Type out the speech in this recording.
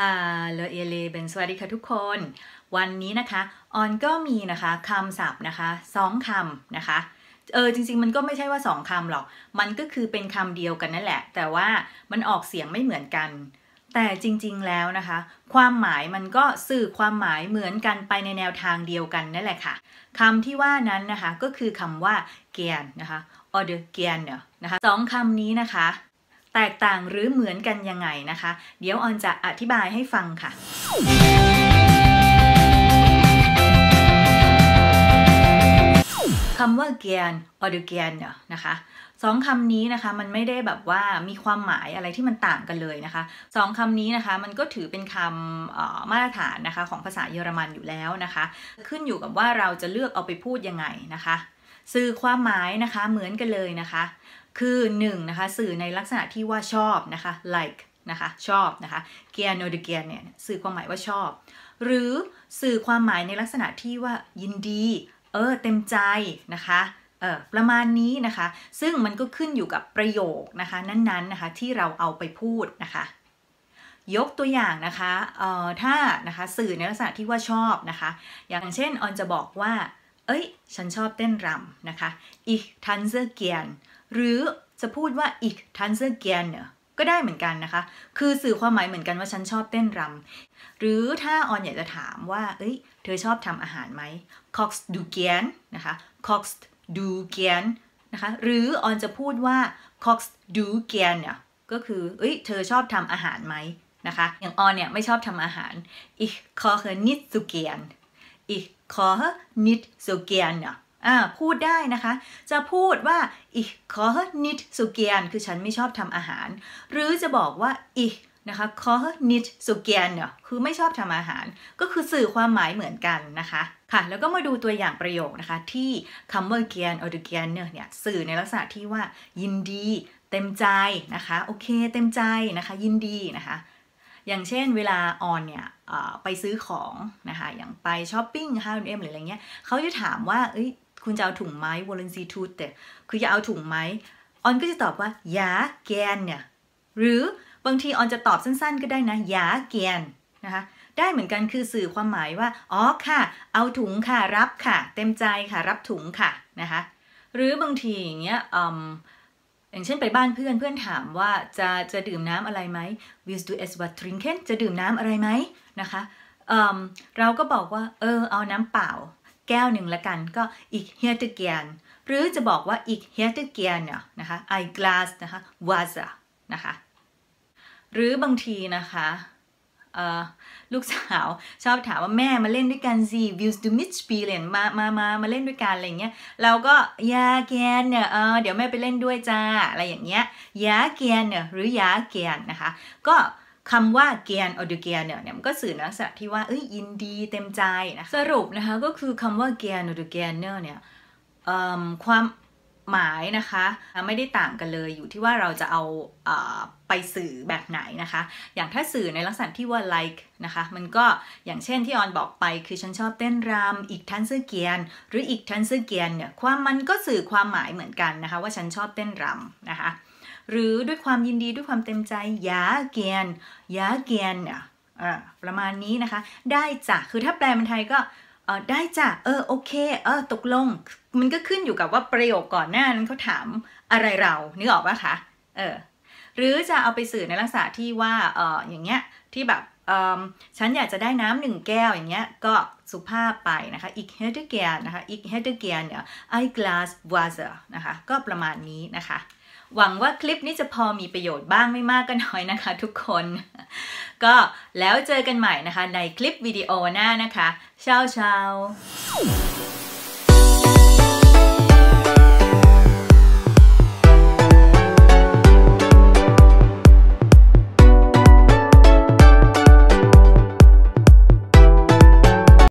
ฮาโลเอเลเบนสวัสดีค่ะทุกคน วันนี้นะคะออนก็มีนะคะคำศัพท์นะคะสองคำนะคะเออจริงๆมันก็ไม่ใช่ว่าสองคำหรอก มันก็คือเป็นคำเดียวกันนั่นแหละ แต่ว่ามันออกเสียงไม่เหมือนกัน แต่จริงๆแล้วนะคะ ความหมายมันก็สื่อความหมายเหมือนกันไปในแนวทางเดียวกันนั่นแหละค่ะคำที่ว่านั้นนะคะก็คือคำว่าเกียนนะคะ or the เกียนเนนะคะสองคำนี้นะคะ แตกต่างหรือเหมือนกันยังไงนะคะ เดี๋ยวออนจะอธิบายให้ฟังค่ะคำว่าเกียน or the เกียนเนี่ยนะคะสองคำนี้นะคะมันไม่ได้แบบว่ามีความหมายอะไรที่มันต่างกันเลยนะคะสองคำนี้นะคะมันก็ถือเป็นคำมาตรฐานนะคะของภาษาเยอรมันอยู่แล้วนะคะ ขึ้นอยู่กับว่าเราจะเลือกเอาไปพูดยังไงนะคะ สื่อความหมายนะคะเหมือนกันเลยนะคะ คือ1นะคะสื่อในลักษณะที่ว่าชอบนะคะ like นะคะชอบนะคะเกียนโนดเกียนเนี่ยสื่อความหมายว่าชอบ หรือสื่อความหมายในลักษณะที่ว่ายินดี เออเต็มใจนะคะเออประมาณนี้นะคะ ซึ่งมันก็ขึ้นอยู่กับประโยคนะคะนั้นๆนะคะที่เราเอาไปพูดนะคะยกตัวอย่างนะคะเอ่อถ้านะคะสื่อในลักษณะที่ว่าชอบนะคะ อย่างเช่นออนจะบอกว่า เอ้ย ฉันชอบเต้นรำนะคะ ich tanze gern หรือจะพูดว่า ich tanze gern เนี่ยก็ได้เหมือนกันนะคะ คือสื่อความหมายเหมือนกันว่าฉันชอบเต้นรำ หรือถ้าออนอยากจะถามว่า เอ้ย เธอชอบทำอาหารไหม kochst du gern นะคะ kochst du gern นะคะ หรือออนจะพูดว่า kochst du gern เนี่ย ก็คือ เอ้ย เธอชอบทำอาหารไหมนะคะ อย่างออนเนี่ยไม่ชอบทำอาหาร ich koche nicht so gern ich koche nicht so gern เนี่ยอ่าพูดได้นะคะ จะพูดว่า ich koche nicht so gern คือฉันไม่ชอบทำอาหาร หรือจะบอกว่า ich นะคะ koche nicht so gern เนี่ยคือไม่ชอบทำอาหาร ก็คือสื่อความหมายเหมือนกันนะคะค่ะแล้วก็มาดูตัวอย่างประโยคนะคะ ที่คำว่า gern oder gern เนี่ยสื่อในลักษณะที่ว่ายินดี เต็มใจนะคะ โอเค เต็มใจนะคะ ยินดีนะคะ อย่างเช่นเวลาออนเนี่ยไปซื้อของนะคะอย่างไปช้อปปิ้ง H&M หรืออะไรเงี้ยเขาจะถามว่าเอ้ยคุณจะเอาถุงไหม Wollen Sie Tüte แต่คือจะเอาถุงไหมออนก็จะตอบว่า Ja, gern เนี่ยหรือบางทีออนจะตอบสั้นๆ ก็ได้นะ Ja, gern นะคะได้เหมือนกันคือสื่อความหมายว่าอ๋อค่ะ เอาถุงค่ะรับค่ะ เต็มใจค่ะรับถุงค่ะนะคะหรือบางทีอย่างเงี้ย อย่างเช่นไปบ้านเพื่อนเพื่อนถามว่าจะจะดื่มน้ำอะไรไหม willst du es was trinken จะดื่มน้ำอะไรไหมนะคะเเราก็บอกว่า เออ เอาน้ำเปล่า แก้วหนึ่งละกันก็อีก hätte gern หรือจะบอกว่าอีก hätte gern เนี่ยนะคะ ein Glas นะคะ Wasser นะคะ หรือบางทีนะคะ ลูกสาวชอบถามว่าแม่มาเล่นด้วยกันสิ willst du mitspielen มามามามาเล่นด้วยกันอะไรเงี้ยเราก็ยาแกนเนี่ยเออเดี๋ยวแม่ไปเล่นด้วยจ้าอะไรอย่างเงี้ยยาแกนเนี่ยหรือยาแกนนะคะ ก็คำว่าเกียนออดูเกียนเนี่ยมันก็สื่อลักษณะที่ว่าเอ้ยยินดีเต็มใจนะสรุปนะคะก็คือคำว่าเกียนออดูเกียนเนี่ยความ หมายนะคะ ไม่ได้ต่างกันเลยอยู่ที่ว่าเราจะเอาไปสื่อแบบไหนนะคะ อย่างถ้าสื่อในลักษณะที่ว่า like นะคะ มันก็อย่างเช่นที่ออนบอกไปคือฉันชอบเต้นรำอีกทันเซอร์เกียน หรืออีกทันเซอร์เกียนเนี่ยความมันก็สื่อความหมายเหมือนกันนะคะ ว่าฉันชอบเต้นรำนะคะ หรือด้วยความยินดีด้วยความเต็มใจยาเกียนยาเกียนเนี่ยประมาณนี้นะคะ ได้จ้ะคือถ้าแปลเป็นไทยก็ ได้จ้ะเออโอเคเออตกลง มันก็ขึ้นอยู่กับว่าประโยคก่อนหน้านั้นเขาถามอะไรเรานึกออกปะคะเออหรือจะเอาไปสื่อในลักษณะที่ว่าเอออย่างเงี้ยที่แบบเออฉันอยากจะได้น้ำหนึ่งแก้วอย่างเงี้ยก็สุภาพไปนะคะอีกเฮดเกียนนะคะอีกเฮดเกียนเนี่ย I glass water นะคะก็ประมาณนี้นะคะ หวังว่าคลิปนี้จะพอมีประโยชน์บ้างไม่มากก็น้อยนะคะทุกคน ก็แล้วเจอกันใหม่นะคะในคลิปวิดีโอหน้านะคะเช้าเช้า